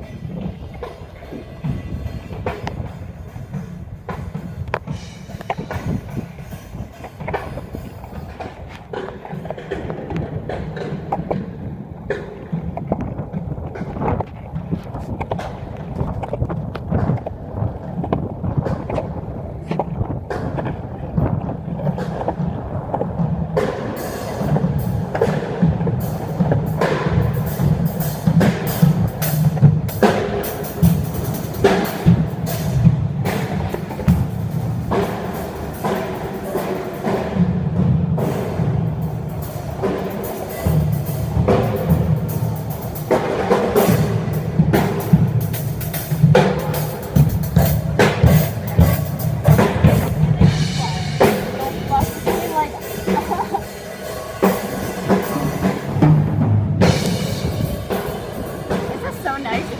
This is so nice.